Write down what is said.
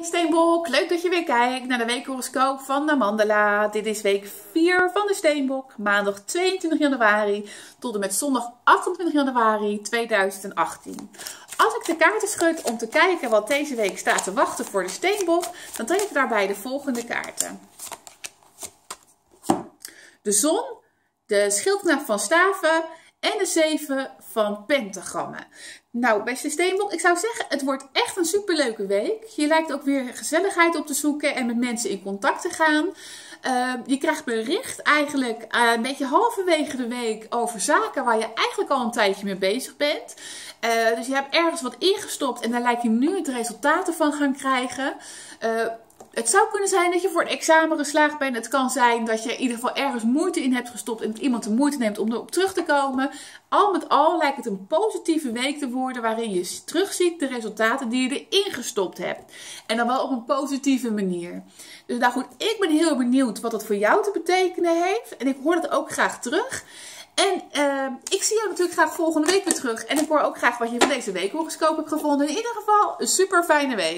Steenbok, leuk dat je weer kijkt naar de weekhoroscoop van de Mandala. Dit is week 4 van de Steenbok, maandag 22 januari tot en met zondag 28 januari 2018. Als ik de kaarten schud om te kijken wat deze week staat te wachten voor de Steenbok, dan trek ik daarbij de volgende kaarten. De zon, de schildknaap van staven en de 7 van pentagrammen. Nou, beste Steenbok, ik zou zeggen, het wordt echt een superleuke week. Je lijkt ook weer gezelligheid op te zoeken en met mensen in contact te gaan. Uh, je krijgt bericht eigenlijk uh, een beetje halverwege de week over zaken waar je eigenlijk al een tijdje mee bezig bent. Uh, dus je hebt ergens wat ingestopt en daar lijkt je nu het resultaten van gaan krijgen. Het zou kunnen zijn dat je voor het examen geslaagd bent. Het kan zijn dat je in ieder geval ergens moeite in hebt gestopt en dat iemand de moeite neemt om erop terug te komen. Al met al lijkt het een positieve week te worden waarin je terugziet de resultaten die je erin gestopt hebt. En dan wel op een positieve manier. Dus nou goed, ik ben heel benieuwd wat dat voor jou te betekenen heeft. En ik hoor dat ook graag terug. En uh, ik zie jou natuurlijk graag volgende week weer terug. En ik hoor ook graag wat je van deze week horoscoop hebt gevonden. In ieder geval, een super fijne week.